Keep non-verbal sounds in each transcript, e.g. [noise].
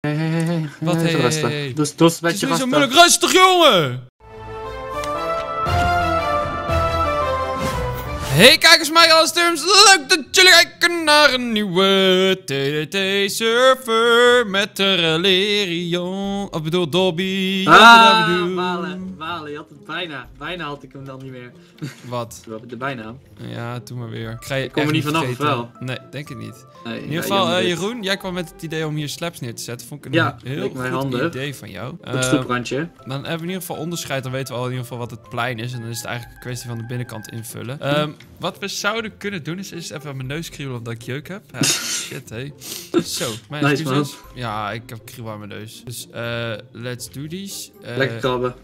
Hé, hé, hé. Wat, hé, rustig. hé? Dus, dus Het is beetje niet zo rustig. moeilijk. Rustig, jongen! Hey kijkers, mij als terms. Leuk dat jullie kijken naar een nieuwe TDT-server met de Relerion. Of bedoel, Dobby. Ah. Walen, Walen, je had het bijna. Bijna had ik hem dan niet meer. [laughs] Wat? De bijnaam. Ja, doe maar weer. Ik ga je kom er niet vanaf, of wel? Nee, denk ik niet. Nee, In ieder geval, eh. Jeroen, jij kwam met het idee om hier slaps neer te zetten. Vond ik een Ja, heel goed handig. idee van jou. Op Eh, stoeprandje. dan hebben we in ieder geval onderscheid. Dan weten we al in ieder geval wat het plein is. En dan is het eigenlijk een kwestie van de binnenkant invullen. Ehm, wat we zouden kunnen doen is eerst even aan mijn neus kriebelen of dat ik jeuk heb. Ja, [laughs] shit, hé. Zo, mijn Nice. Ja, ik heb kriebel aan mijn neus. Dus, eh, let's do this. Eh, Lekker krabben.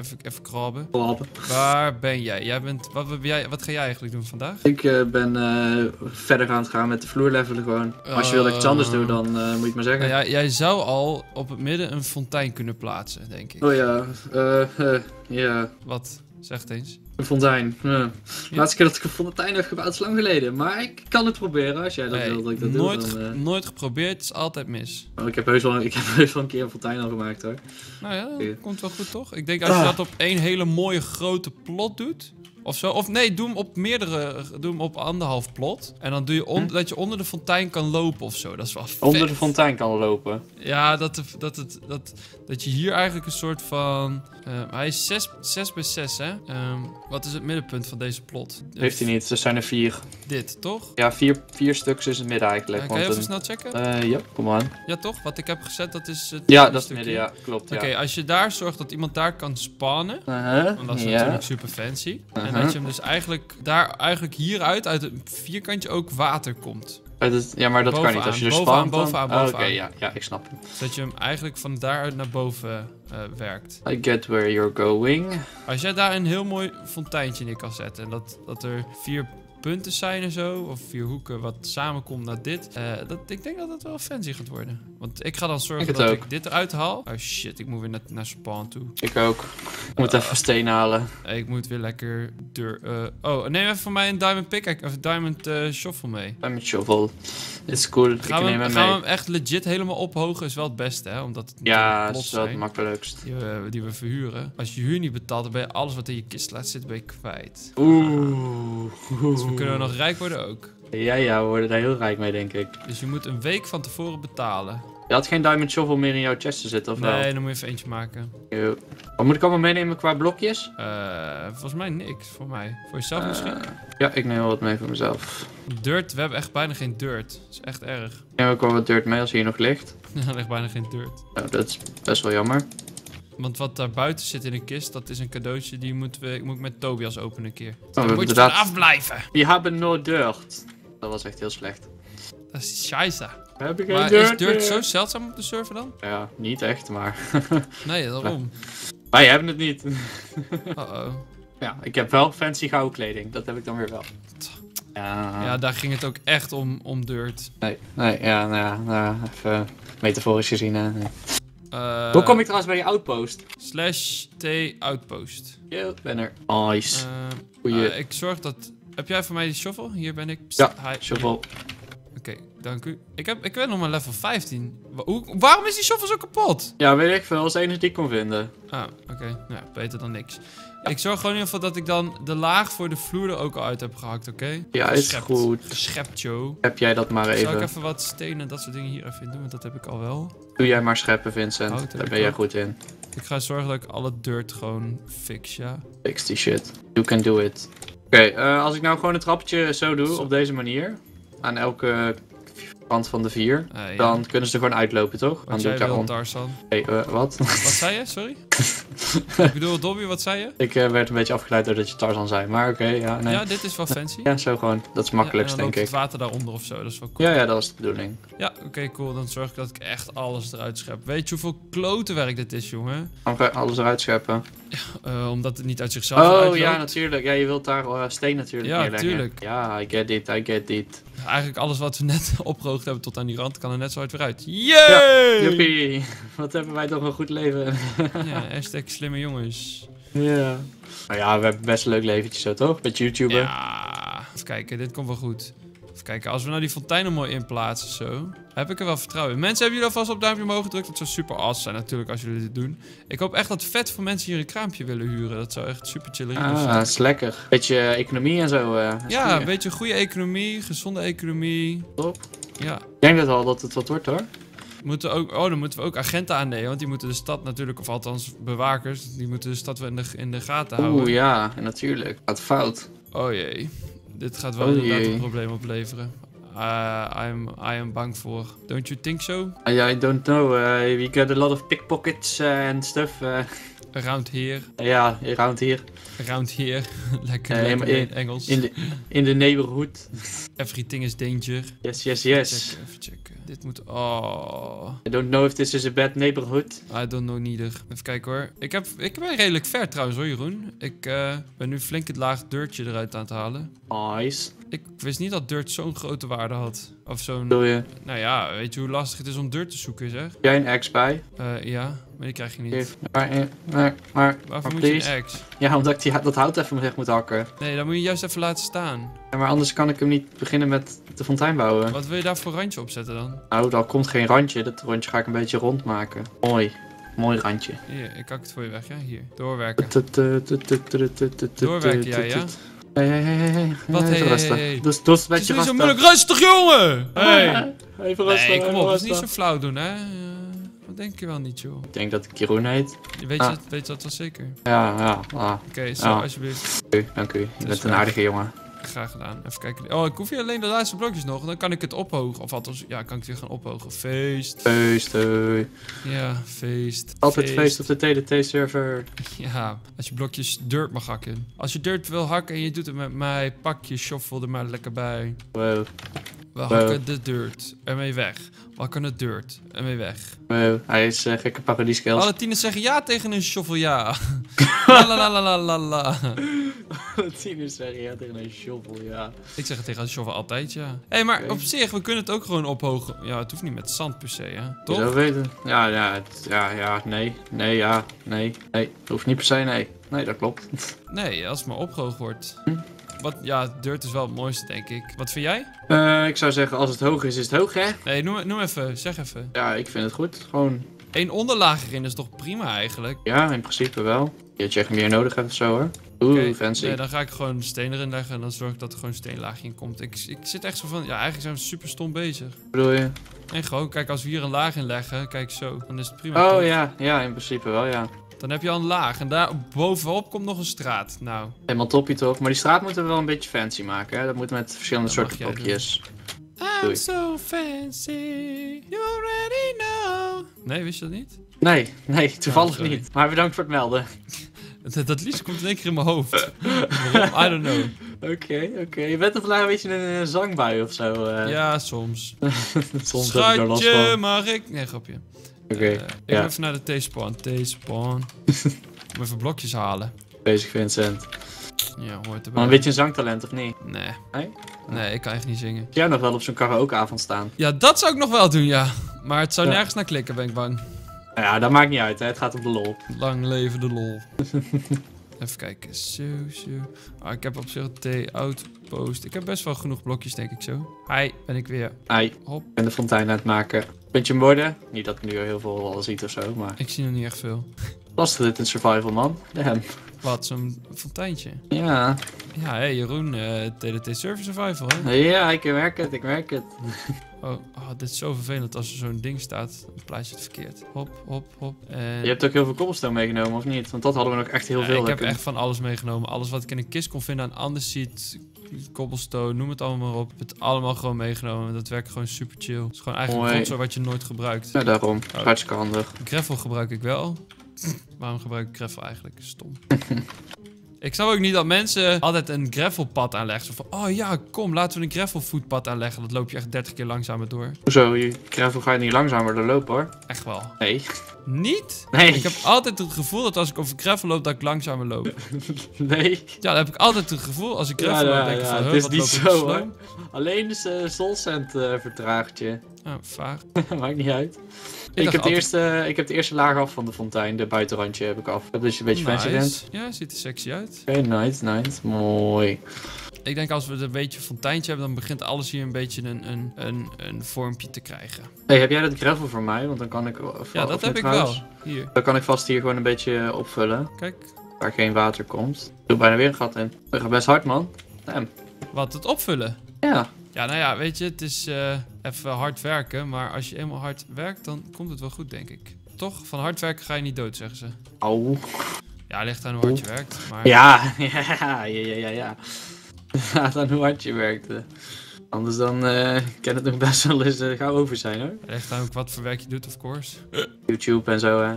Even, even krabben. Krabben. Waar ben jij? Jij bent... Wat, wat, ben jij, wat ga jij eigenlijk doen vandaag? Ik eh, ben eh, verder aan het gaan met de vloerlevelen gewoon. Als je wil dat ik iets anders doe, dan moet je het maar zeggen. Nou ja, jij zou al op het midden een fontein kunnen plaatsen, denk ik. Oh ja, eh, ja, Wat? Zeg het eens. een fontein. Ja. Laatste keer dat ik een fontein heb gebouwd is lang geleden. Maar ik kan het proberen als jij dat Nee, wil dat ik dat nooit, doe. Dan, eh, nooit geprobeerd, het is altijd mis. oh, ik, heb heus wel, ik heb [laughs] heus wel een keer een fontein al gemaakt hoor. Nou ja, dat Ja. komt wel goed toch? Ik denk als je Ah. dat op één hele mooie grote plot doet. Of zo. Of nee, doe hem op meerdere. Doe hem op anderhalf plot. En dan doe je on- dat je onder de fontein kan lopen of zo. Dat is wel vet. Hm? Onder de fontein kan lopen. Ja, dat, de- dat, het, dat, dat je hier eigenlijk een soort van. eh, hij is 6, 6 bij 6, hè? Ehm, wat is het middenpunt van deze plot? Heeft hij niet, er zijn er vier. Dit, toch? Ja, vier, vier stuks is het midden eigenlijk. Ja, kan je even een- snel checken? Eh, ja, kom aan. Ja, toch? Wat ik heb gezet, dat is het. Ja, dat is het midden, ja, klopt. Oké, Ja. als je daar zorgt dat iemand daar kan spannen. Uh-huh, Want dat is natuurlijk super fancy. En dat je hem dus eigenlijk daar eigenlijk hieruit uit het vierkantje ook water komt. Eh, dat- ja, maar dat kan niet. Als je er Bovenaan, spant dan... bovenaan, Oh, Oké, ja, ja, ik snap hem. Zodat je hem eigenlijk van daaruit naar boven eh, werkt. I get where you're going. Als jij daar een heel mooi fonteintje neer kan zetten. En dat, dat er vier punten zijn en zo. Of vier hoeken wat samenkomt naar dit. eh, dat, ik denk dat dat wel fancy gaat worden. Want ik ga dan zorgen Ik dat ook. ik dit eruit haal. Oh shit, ik moet weer naar, naar spawn toe. Ik ook. Ik moet even steen halen. Eh, Ik moet weer lekker deur... eh, oh, neem even voor mij een diamond pickaxe of diamond eh, shovel mee. Mijn shovel. Is cool. ik we, neem hem, gaan we hem echt legit helemaal ophogen is wel het beste, hè? Omdat het Ja, is wel het makkelijkst. die we, die we verhuren. Als je huur niet betaalt, dan ben je alles wat in je kist laat zitten, ben je kwijt. Oeh. We kunnen nog rijk worden ook. Ja, ja, we worden daar heel rijk mee, denk ik. Dus je moet een week van tevoren betalen. Je had geen diamond shovel meer in jouw chest te zitten, of wel? Nee, dan moet je even eentje maken. Yo. Wat moet ik allemaal meenemen qua blokjes? Eh, volgens mij niks, voor mij. Voor jezelf misschien? Eh, ja, ik neem wel wat mee voor mezelf. Dirt, we hebben echt bijna geen dirt. Dat is echt erg. Ik neem ook wel wat dirt mee als hier nog ligt. [laughs] Er ligt bijna geen dirt. Nou, dat is best wel jammer. Want wat daar buiten zit in een kist, dat is een cadeautje. Die moeten we, ik moet ik met Tobias openen een keer. Oh, moet je inderdaad- vanaf blijven. We hebben no dirt. Dat was echt heel slecht. Dat is scheisse. We hebben geen Maar is dirt dirt meer. zo zeldzaam op de server dan? Ja, niet echt, maar... [laughs] Nee, daarom. Wij hebben het niet. [laughs] Uh-oh. ja, ik heb wel fancy gouden kleding. Dat heb ik dan weer wel. Ja, Ja, daar ging het ook echt om, om dirt. nee, nee, ja, nou ja, nou, even metaforisch gezien. Hè. Nee. Eh, Hoe kom ik trouwens bij je outpost? Slash T outpost. Yo, ben er. Nice. Goeie eh, ik zorg dat... Heb jij voor mij die shovel? Hier ben ik. Ja, hi. shovel. Oké, dank u. Ik, heb, ik ben nog maar level 15. Wa- hoe, waarom is die shovel zo kapot? Ja, weet ik veel. De enige die ik kon vinden. Ah, oké. Nou, ja, beter dan niks. Ik zorg gewoon in ieder geval dat ik dan de laag voor de vloer er ook al uit heb gehakt, oké? Ja, is Geschept. goed. Geschept, Joe. Heb jij dat maar Zal ik even. even wat stenen en dat soort dingen hier even in doen? Want dat heb ik al wel. Doe jij maar scheppen, Vincent. Hout heb Daar ben jij ook. goed in. Ik ga zorgen dat ik alle dirt gewoon fix, ja. Fix die shit. You can do it. Oké, eh, als ik nou gewoon een trappetje zo doe, Zo. op deze manier. Aan elke kant van de vier. Eh, ja. Dan kunnen ze er gewoon uitlopen, toch? Dan Wat doe jij wil. Tarzan. Hey, eh, wat? Wat zei je? Sorry? [laughs] ik bedoel, Dobby, wat zei je? ik eh, werd een beetje afgeleid doordat je Tarzan zei. Maar oké, ja, nee. Ja, Ja, dit is wel fancy. zo gewoon. Dat is Ja, makkelijkst, denk ik. het water daaronder of zo, dat is wel cool. Ja, ja, dat was de bedoeling. Ja, oké, cool. Dan zorg ik dat ik echt alles eruit schep. Weet je hoeveel klotenwerk dit is, jongen? Je alles eruit scheppen. Eh, omdat het niet uit zichzelf Oh, uitloopt. ja, natuurlijk. Ja, je wilt daar eh, steen natuurlijk Ja, neerleggen. tuurlijk. Ja, I get it, I get it. Eigenlijk alles wat we net [laughs] opgehoogd hebben tot aan die rand kan er net zo uit weer uit. Yay! Joepie, wat hebben wij toch een goed leven. Ja, hashtag slimme jongens. ja. Nou ja, we hebben best een leuk leventje zo, toch? Met YouTuber. Ja, even kijken, dit komt wel goed. Even kijken, als we nou die fonteinen mooi inplaatsen zo, heb ik er wel vertrouwen in. Mensen, hebben jullie alvast op duimpje omhoog gedrukt? Dat zou super awesome zijn natuurlijk als jullie dit doen. Ik hoop echt dat vet veel mensen hier een kraampje willen huren. Dat zou echt super chille Ah, zijn. dat is lekker. Beetje eh, economie en zo. eh, Ja, een beetje goede economie, gezonde economie. Top. Ja, Ik denk dat al dat het wat wordt hoor. Moeten ook, oh, dan moeten we ook agenten aannemen. Want die moeten de stad natuurlijk, of althans bewakers, die moeten de stad wel in de, in de gaten houden. Oeh ja, natuurlijk. Gaat fout. Oh jee. Dit gaat wel Oh inderdaad jee. een probleem opleveren. Uh, I'm, I am bang voor. Don't you think so? I, I don't know. eh, we got a lot of pickpockets and stuff. Around here. ja, around here. Around here. [laughs] lekker lekker in- Engels. In de, in de neighborhood. Everything is danger. Yes, yes, yes. Checken, even checken. Dit moet... Oh... I don't know if this is a bad neighborhood. I don't know neither. Even kijken hoor. Ik, heb, ik ben redelijk ver trouwens hoor Jeroen. Ik eh, ben nu flink het laag dirtje eruit aan het halen. Nice. Ik wist niet dat dirt zo'n grote waarde had. Of zo'n... Bedoel je? Nou ja, weet je hoe lastig het is om dirt te zoeken zeg? Heb jij een ex bij? Eh, ja, maar die krijg je niet. Maar, eh, maar, maar, Waarvoor maar moet je een ex? Ja, omdat ik die, dat hout even weg moet hakken. Nee, dan moet je juist even laten staan. Ja, maar anders kan ik hem niet beginnen met de fontein bouwen. Wat wil je daar voor randje opzetten dan? Nou, dan komt geen randje. Dat randje ga ik een beetje rond maken. Mooi. Mooi randje. Hier, ik hak het voor je weg, ja? Hier, doorwerken. Doorwerken, Doorwerken jij, ja? Hey, hey, hey, hey. Wat, Even hey, rustig. hey? Dus, dus een Het is niet zo moeilijk. Rustig, jongen! Hey! [laughs] Even rustig. Nee, kom op. Dat is niet zo flauw doen, hè? Eh, wat denk je wel niet, joh? Ik denk dat ik Jeroen heet. Je weet, Ah. je, weet je dat wel zeker? Ja, ja. Ah, Oké, zo, Ja. alsjeblieft. dank u, dank u. Je bent een aardige jongen. Graag gedaan. Even kijken. Oh, ik hoef hier alleen de laatste blokjes nog. Dan kan ik het ophogen. Of althans, ja, kan ik het weer gaan ophogen. Feest. Feest, hoi. Ja, feest. Altijd feest op de TDT-server. Ja, als je blokjes dirt mag hakken. Als je dirt wil hakken en je doet het met mij, pak je shovel er maar lekker bij. Wow, We hakken de dirt ermee weg. We hakken de dirt ermee weg. Hij is eh, gekke paradieskels. Alle tieners zeggen ja tegen een shovel, ja. [laughs] la la la la la la. [laughs] Alle tieners zeggen ja tegen een shovel, ja. Ik zeg het tegen een shovel altijd ja. Hé, hey, maar op zich, we kunnen het ook gewoon ophogen. Ja, het hoeft niet met zand per se, hè. Je Toch? zou weten. Ja, ja, het- ja, ja, nee. Nee, ja, nee. Nee, hoeft niet per se, nee. Nee, dat klopt. Nee, als het maar opgehoogd wordt. Hm. Wat, ja, dirt is wel het mooiste, denk ik. Wat vind jij? Eh, ik zou zeggen, als het hoog is, is het hoog, hè? Nee, noem, noem even, zeg even. Ja, ik vind het goed. Gewoon, Eén onderlaag erin is toch prima eigenlijk? ja, in principe wel. Je hebt je echt meer nodig hebt of zo, hoor. Oeh, fancy. Nee, dan ga ik gewoon steen erin leggen en dan zorg ik dat er gewoon een steenlaagje in komt. Ik, ik zit echt zo van, ja, eigenlijk zijn we super stom bezig. Wat bedoel je? En gewoon, kijk, als we hier een laag in leggen, kijk zo, dan is het prima. Oh toch? ja, ja, in principe wel, ja. Dan heb je al een laag en daar bovenop komt nog een straat. Nou, Helemaal toppie toch? Maar die straat moeten we wel een beetje fancy maken, hè? Dat moet met verschillende Dat soorten blokjes. I'm so fancy, you already know. Nee, wist je dat niet? Nee, nee, toevallig sorry. niet. Maar bedankt voor het melden. [laughs] Dat, dat liedje komt in één keer in mijn hoofd. I don't know. [laughs] Oké, oké. Je bent er vandaag een beetje in een zangbui of zo. eh. Ja, soms. [laughs] Soms Schatje, mag ik? Nee, grapje. Oké, Eh, ik ja. even naar de T-spawn. T-spawn. [laughs] Om even blokjes halen. bezig Vincent. Ja, hoort erbij. Maar een beetje een zangtalent of niet? Nee. Nee? Nee, ik kan echt niet zingen. Heb jij nog wel op zo'n karaokeavond staan? Ja, dat zou ik nog wel doen, ja. Maar het zou Ja. nergens naar klikken, ben ik bang. Nou ja, dat maakt niet uit, hè. Het gaat om de lol. Lang leven de lol. [laughs] Even kijken. Zo, zo. Ah, ik heb op zich een T-outpost. Ik heb best wel genoeg blokjes, denk ik zo. Hi, ben ik weer. Ai, Hop. ik ben de fontein aan het maken. Puntje worden. Niet dat ik nu heel veel al ziet of zo, maar... Ik zie nog niet echt veel. Lastig dit in survival, man. Damn. Wat, zo'n fonteintje? Ja. Ja, hé, Jeroen, eh TDT Server Survival, hè? Ja, ik merk het, ik merk het. Oh, oh, dit is zo vervelend als er zo'n ding staat. Dan plaats je het verkeerd. Hop, hop, hop. En... Je hebt ook heel veel cobblestone meegenomen, of niet? Want dat hadden we nog echt heel Ja, veel. ik heb kunnen- echt van alles meegenomen. Alles wat ik in een kist kon vinden aan andesiet, cobblestone, noem het allemaal maar op. Ik heb het allemaal gewoon meegenomen. Dat werkt gewoon super chill. Het is gewoon eigenlijk Mooi. rotzooi wat je nooit gebruikt. Ja, daarom. Oh. Hartstikke handig. Gravel gebruik ik wel. Waarom gebruik ik gravel eigenlijk? Stom. [laughs] ik snap ook niet dat mensen altijd een gravelpad aanleggen. Zo van, oh ja, kom, laten we een gravelvoetpad aanleggen. Dat loop je echt 30 keer langzamer door. Hoezo? Je gravel ga je niet langzamer door lopen, hoor. Echt wel. Nee. Niet? Nee. Ik heb altijd het gevoel dat als ik over gravel loop, dat ik langzamer loop. [laughs] Nee. Ja, dan heb ik altijd het gevoel als ik gravel Ja, loop, ja, denk ik ja, van, het huh, is niet zo, hoor. Alleen de uh, Soulcent eh vertraagt je. Ah, vaag. [laughs] Maakt niet uit. Ik, heb de altijd- eerste, ik heb de eerste laag af van de fontein. De buitenrandje heb ik af. Dat je een beetje fancy bent. Nice. Ja, ziet er sexy uit. Oké, nice, nice. Mooi. Ik denk als we een beetje fonteintje hebben, dan begint alles hier een beetje een, een, een, een vormpje te krijgen. Hey, heb jij dat gravel voor mij? Want dan kan ik... of- Ja, dat heb ik wel. Hier, Dan kan ik vast hier gewoon een beetje opvullen. kijk. Waar geen water komt. Doe bijna weer een gat in. Dat gaat best hard, man. Damn. Wat, het opvullen? Ja. Ja, nou ja, weet je, het is eh, even hard werken. Maar als je eenmaal hard werkt, dan komt het wel goed, denk ik. Toch? Van hard werken ga je niet dood, zeggen ze. Au. Ja, ligt aan hoe hard je werkt. Maar Ja, [laughs] ja, ja, ja, ja. Gaat aan hoe hard je werkt. Anders dan eh, kan het nog best wel eens eh, gauw over zijn, hoor. ligt aan ook wat voor werk je doet, of course. [laughs] YouTube en zo, hè.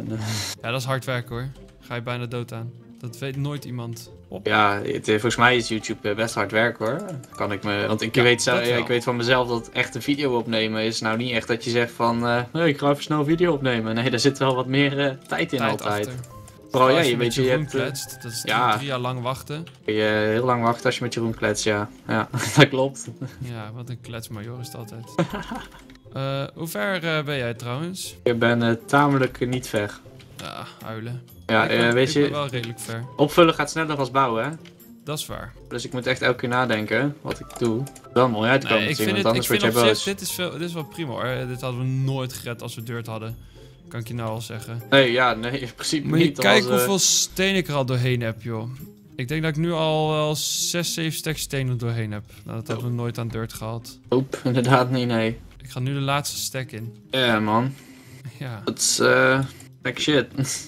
Ja, dat is hard werken hoor. Ga je bijna dood aan. Dat weet nooit iemand. Op. Ja, het, eh, volgens mij is YouTube eh, best hard werk, hoor. Kan ik me... Want ik, Ja, weet, ik weet van mezelf dat echt een video opnemen is nou niet echt dat je zegt van... eh, nee, ik ga even snel een video opnemen. Nee, daar [laughs] zit wel wat meer eh, tijd in Tijd altijd. achter. Vooral ja, als je je weet met je, Jeroen hebt... eh, kletst, dat is ja. drie, jaar lang wachten. kun je heel lang wachten als je met Jeroen klets, ja. Ja, [laughs] dat klopt. Ja, wat een kletsmajor is het altijd. [laughs] Eh, hoe ver eh, ben jij trouwens? Ik ben eh, tamelijk eh, niet ver. Ja, huilen. Ja, ik ben, eh, weet ik ben je, wel redelijk ver. opvullen gaat sneller als bouwen, hè. Dat is waar. Dus ik moet echt elke keer nadenken wat ik doe. Wel mooi uitkomen Nee, ik vind, want het, ik anders vind word jij zich, boos. dit is, veel, dit is wel prima hoor. Dit hadden we nooit gered als we dirt hadden. Kan ik je nou al zeggen. Nee, ja, nee, in principe Moet je niet. kijken als, eh, hoeveel steen ik er al doorheen heb, joh. Ik denk dat ik nu al wel 6, 7 stacks stenen doorheen heb. Nou, dat hebben we nooit aan dirt gehad. Oep, [laughs] inderdaad niet, nee. Ik ga nu de laatste stack in. Ja, man. Ja, Dat is, eh, like shit.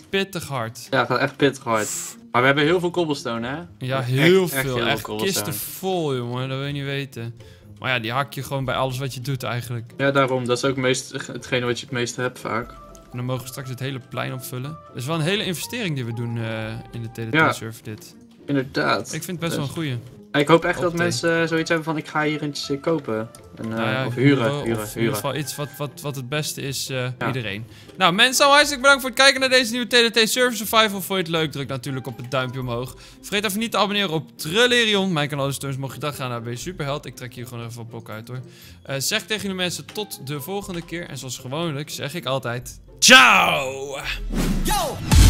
pittig hard. ja, gaat echt pittig hard. Maar we hebben heel veel cobblestone, hè? Ja, Echt- heel echt veel. heel Echt veel kisten vol, jongen. Dat wil je niet weten. Maar ja, die hak je gewoon bij alles wat je doet eigenlijk. Ja, daarom. Dat is ook meest, hetgene wat je het meeste hebt vaak. En dan mogen we straks het hele plein opvullen. Het is wel een hele investering die we doen eh, in de Ja. TDT-server dit. Inderdaad. Ik vind het best wel een goeie. Ik hoop echt Op dat thee. mensen eh, zoiets hebben van ik ga hier eentje eh, kopen. En, eh, Nou ja, of huren, huren, huren, of in ieder geval iets wat, wat, wat het beste is, eh, Ja. iedereen. Nou mensen, hartstikke bedankt voor het kijken naar deze nieuwe TDT Server Survival. Vond je het leuk? Druk natuurlijk op het duimpje omhoog. Vergeet even niet te abonneren op Trillerion. Mijn kanaal is dus mocht je dat gaan, dan ben je superheld. Ik trek hier gewoon even een blok uit hoor. Eh, zeg tegen de mensen tot de volgende keer. En zoals gewoonlijk zeg ik altijd... Ciao! Yo!